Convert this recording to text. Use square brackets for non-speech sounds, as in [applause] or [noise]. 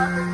weapon. [laughs]